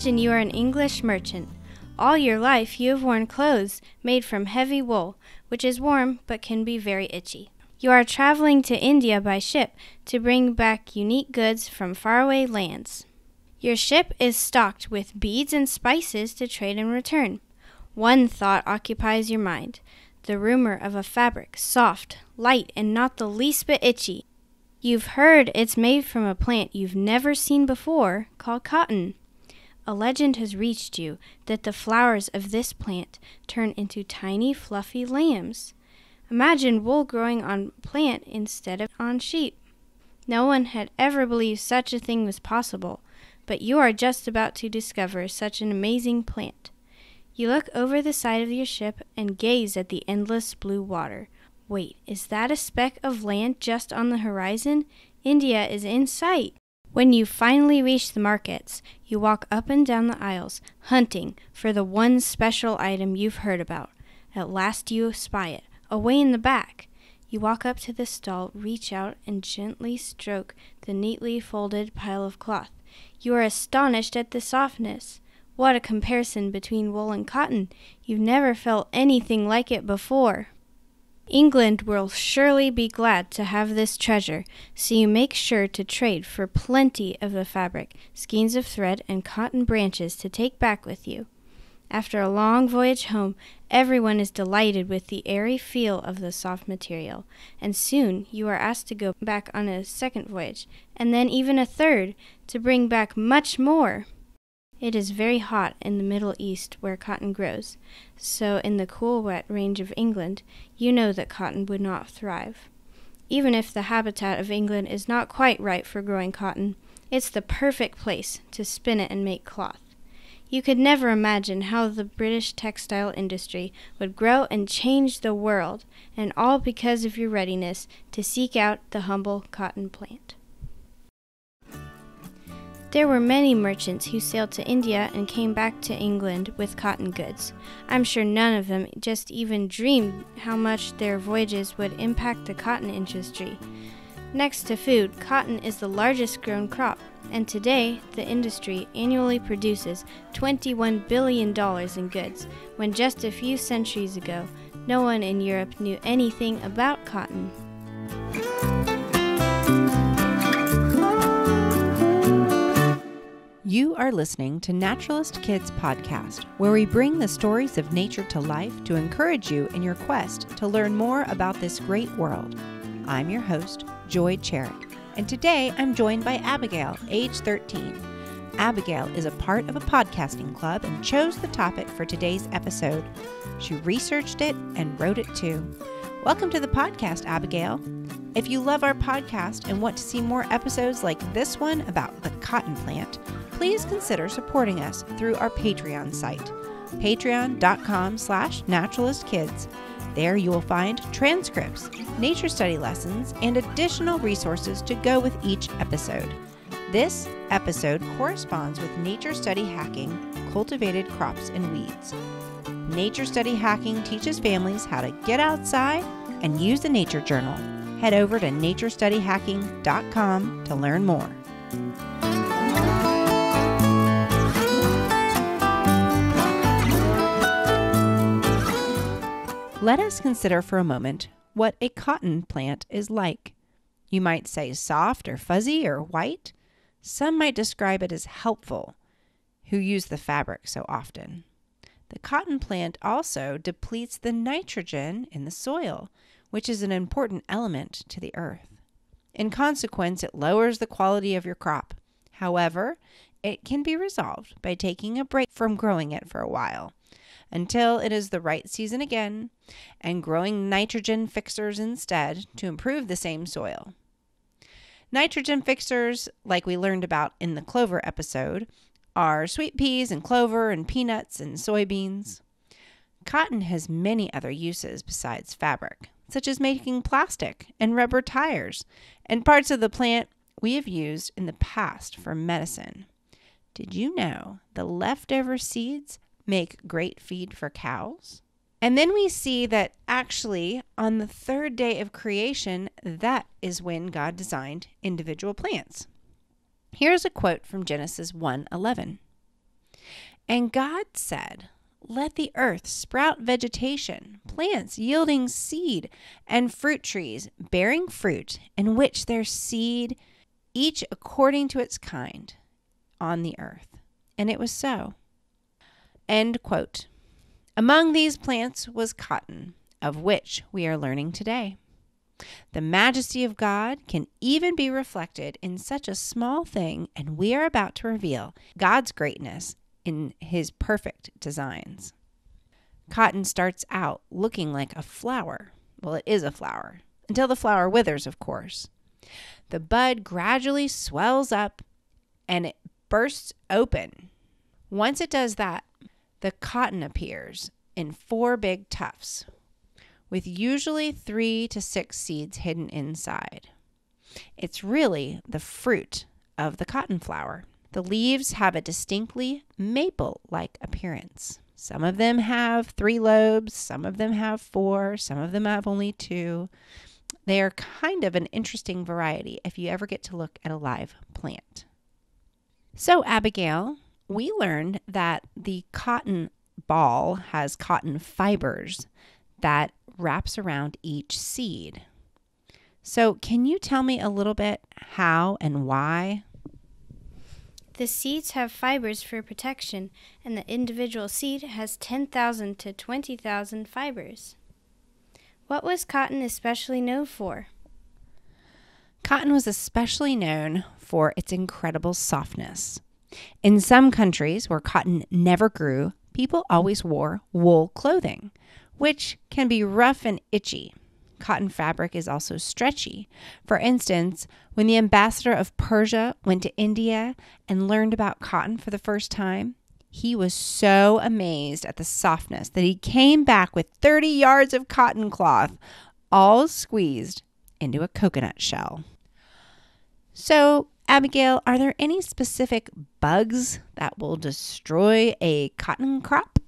Imagine you are an English merchant. All your life you have worn clothes made from heavy wool, which is warm but can be very itchy. You are traveling to India by ship to bring back unique goods from faraway lands. Your ship is stocked with beads and spices to trade in return. One thought occupies your mind the rumor of a fabric, soft, light, and not the least bit itchy. You've heard it's made from a plant you've never seen before called cotton. A legend has reached you that the flowers of this plant turn into tiny, fluffy lambs. Imagine wool growing on plant instead of on sheep. No one had ever believed such a thing was possible, but you are just about to discover such an amazing plant. You look over the side of your ship and gaze at the endless blue water. Wait, is that a speck of land just on the horizon? India is in sight. When you finally reach the markets, you walk up and down the aisles, hunting for the one special item you've heard about. At last you spy it, away in the back. You walk up to the stall, reach out, and gently stroke the neatly folded pile of cloth. You are astonished at the softness. What a comparison between wool and cotton! You've never felt anything like it before. England will surely be glad to have this treasure, so you make sure to trade for plenty of the fabric, skeins of thread, and cotton branches to take back with you. After a long voyage home, everyone is delighted with the airy feel of the soft material, and soon you are asked to go back on a second voyage, and then even a third, to bring back much more. It is very hot in the Middle East where cotton grows, so in the cool, wet range of England, you know that cotton would not thrive. Even if the habitat of England is not quite right for growing cotton, it's the perfect place to spin it and make cloth. You could never imagine how the British textile industry would grow and change the world, and all because of your readiness to seek out the humble cotton plant. There were many merchants who sailed to India and came back to England with cotton goods. I'm sure none of them just even dreamed how much their voyages would impact the cotton industry. Next to food, cotton is the largest grown crop, and today the industry annually produces $21 billion in goods, when just a few centuries ago, no one in Europe knew anything about cotton. You are listening to Naturalist Kids Podcast, where we bring the stories of nature to life to encourage you in your quest to learn more about this great world. I'm your host, Joy Cherrick, and today I'm joined by Abigail, age 13. Abigail is a part of a podcasting club and chose the topic for today's episode. She researched it and wrote it too. Welcome to the podcast, Abigail. If you love our podcast and want to see more episodes like this one about the cotton plant, please consider supporting us through our Patreon site, patreon.com slash naturalistkids. There you will find transcripts, nature study lessons, and additional resources to go with each episode. This episode corresponds with Nature Study Hacking Cultivated Crops and Weeds. Nature Study Hacking teaches families how to get outside and use the Nature Journal. Head over to naturestudyhacking.com to learn more. Let us consider for a moment what a cotton plant is like. You might say soft or fuzzy or white. Some might describe it as helpful, who use the fabric so often. The cotton plant also depletes the nitrogen in the soil, which is an important element to the earth. In consequence, it lowers the quality of your crop. However, it can be resolved by taking a break from growing it for a while until it is the right season again and growing nitrogen fixers instead to improve the same soil. Nitrogen fixers, like we learned about in the clover episode, are sweet peas and clover and peanuts and soybeans. Cotton has many other uses besides fabric, such as making plastic and rubber tires, and parts of the plant we have used in the past for medicine. Did you know the leftover seeds make great feed for cows. And then we see that actually on the third day of creation, that is when God designed individual plants. Here's a quote from Genesis 1:11. And God said, Let the earth sprout vegetation, plants yielding seed, and fruit trees bearing fruit, in which their seed, each according to its kind, on the earth. And it was so. End quote. Among these plants was cotton, of which we are learning today. The majesty of God can even be reflected in such a small thing, and we are about to reveal God's greatness in His perfect designs. Cotton starts out looking like a flower. Well, it is a flower, until the flower withers, of course. The bud gradually swells up and it bursts open. Once it does that, the cotton appears in four big tufts, with usually three to six seeds hidden inside. It's really the fruit of the cotton flower. The leaves have a distinctly maple like appearance. Some of them have three lobes, some of them have four, some of them have only two. They are kind of an interesting variety if you ever get to look at a live plant. So, Abigail, we learned that the cotton ball has cotton fibers that wraps around each seed. So, can you tell me a little bit how and why? The seeds have fibers for protection, and the individual seed has 10,000 to 20,000 fibers. What was cotton especially known for? Cotton was especially known for its incredible softness. In some countries where cotton never grew, people always wore wool clothing, which can be rough and itchy. Cotton fabric is also stretchy. For instance, when the ambassador of Persia went to India and learned about cotton for the first time, he was so amazed at the softness that he came back with 30 yards of cotton cloth, all squeezed into a coconut shell. So, Abigail, are there any specific bugs that will destroy a cotton crop?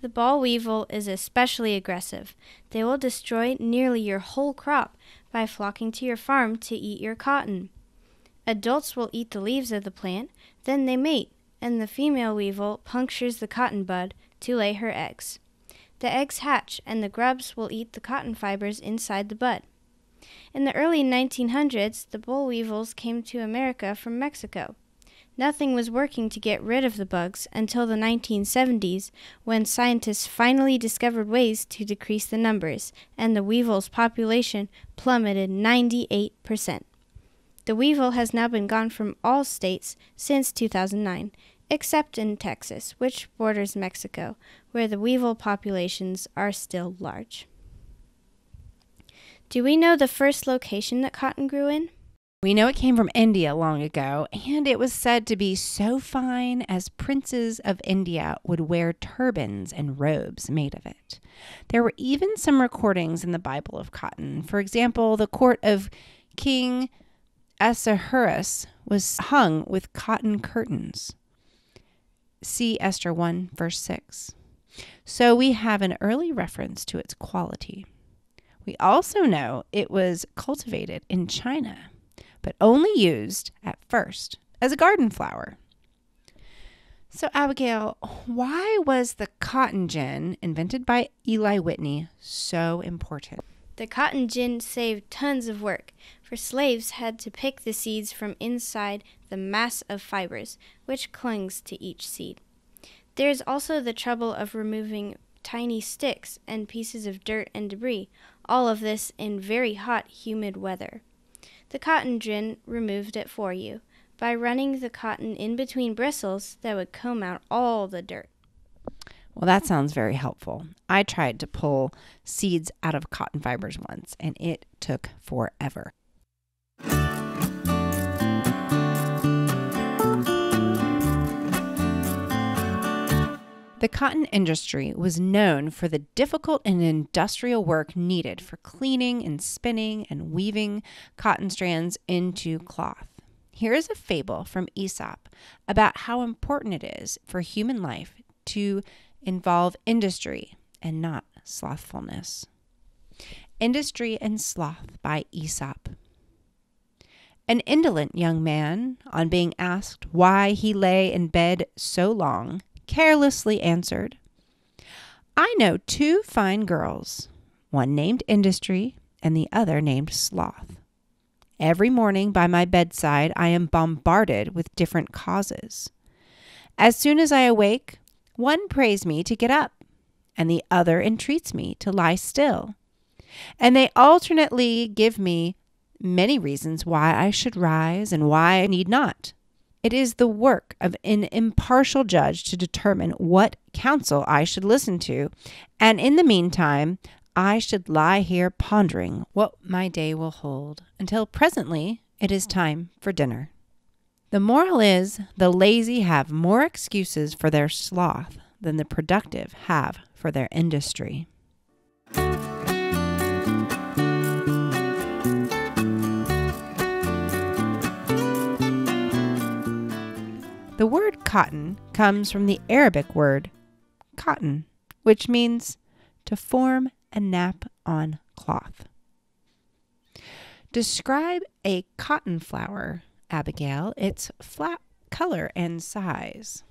The boll weevil is especially aggressive. They will destroy nearly your whole crop by flocking to your farm to eat your cotton. Adults will eat the leaves of the plant, then they mate, and the female weevil punctures the cotton bud to lay her eggs. The eggs hatch, and the grubs will eat the cotton fibers inside the bud. In the early 1900s, the boll weevils came to America from Mexico. Nothing was working to get rid of the bugs until the 1970s, when scientists finally discovered ways to decrease the numbers, and the weevil's population plummeted 98%. The weevil has now been gone from all states since 2009, except in Texas, which borders Mexico, where the weevil populations are still large. Do we know the first location that cotton grew in? We know it came from India long ago, and it was said to be so fine as princes of India would wear turbans and robes made of it. There were even some recordings in the Bible of cotton. For example, the court of King Ahasuerus was hung with cotton curtains. See Esther 1, verse 6. So we have an early reference to its quality. We also know it was cultivated in China but only used at first as a garden flower. So, Abigail, why was the cotton gin invented by Eli Whitney so important? The cotton gin saved tons of work, for slaves had to pick the seeds from inside the mass of fibers, which clings to each seed. There is also the trouble of removing tiny sticks and pieces of dirt and debris, all of this in very hot, humid weather. The cotton gin removed it for you by running the cotton in between bristles that would comb out all the dirt. Well, that sounds very helpful. I tried to pull seeds out of cotton fibers once, and it took forever. The cotton industry was known for the difficult and industrial work needed for cleaning and spinning and weaving cotton strands into cloth. Here is a fable from Aesop about how important it is for human life to involve industry and not slothfulness. Industry and Sloth by Aesop. An indolent young man, on being asked why he lay in bed so long, carelessly answered, I know two fine girls, one named Industry and the other named Sloth. Every morning by my bedside, I am bombarded with different causes. As soon as I awake, one prays me to get up, and the other entreats me to lie still. And they alternately give me many reasons why I should rise and why I need not. It is the work of an impartial judge to determine what counsel I should listen to, and in the meantime, I should lie here pondering what my day will hold until presently it is time for dinner. The moral is the lazy have more excuses for their sloth than the productive have for their industry. The word cotton comes from the Arabic word cotton, which means to form a nap on cloth. Describe a cotton flower, Abigail, its flat color and size.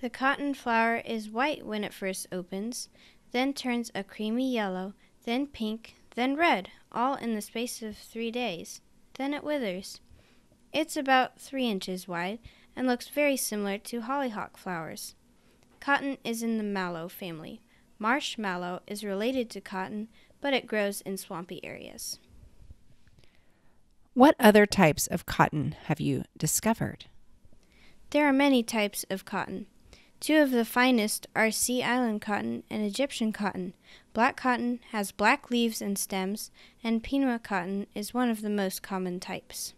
The cotton flower is white when it first opens, then turns a creamy yellow, then pink, then red, all in the space of three days. Then it withers. It's about three inches wide and looks very similar to hollyhock flowers. Cotton is in the mallow family. Marsh mallow is related to cotton, but it grows in swampy areas. What other types of cotton have you discovered? There are many types of cotton. Two of the finest are sea island cotton and Egyptian cotton. Black cotton has black leaves and stems, and Pima cotton is one of the most common types.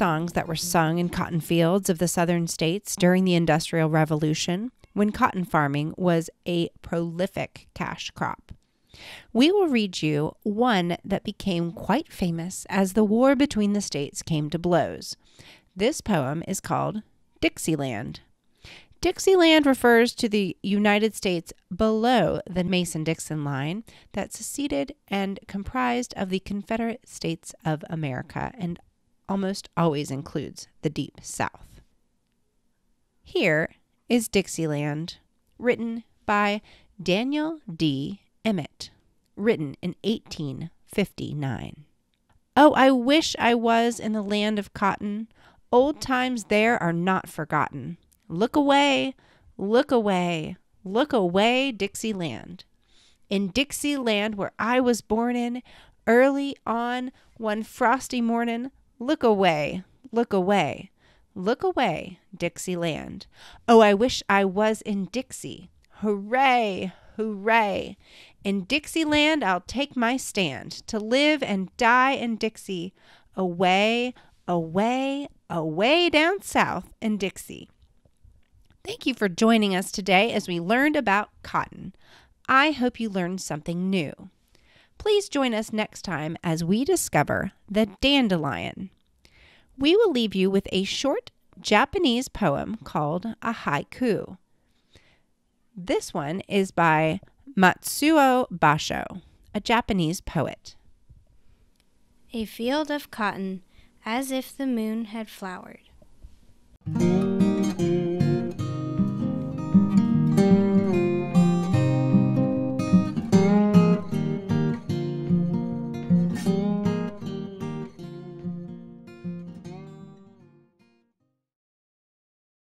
Songs that were sung in cotton fields of the southern states during the Industrial Revolution when cotton farming was a prolific cash crop. We will read you one that became quite famous as the war between the states came to blows. This poem is called Dixieland. Dixieland refers to the United States below the Mason Dixon line that seceded and comprised of the Confederate States of America and almost always includes the Deep South. Here is Dixieland, written by Daniel D. Emmett, written in 1859. Oh, I wish I was in the land of cotton. Old times there are not forgotten. Look away, look away, look away, Dixieland. In Dixieland, where I was born in, early on one frosty mornin', Look away, look away, look away, Dixieland. Oh, I wish I was in Dixie. Hooray, hooray. In Dixieland, I'll take my stand to live and die in Dixie. Away, away, away down south in Dixie. Thank you for joining us today as we learned about cotton. I hope you learned something new. Please join us next time as we discover the dandelion. We will leave you with a short Japanese poem called a haiku. This one is by Matsuo Basho, a Japanese poet. A field of cotton, as if the moon had flowered.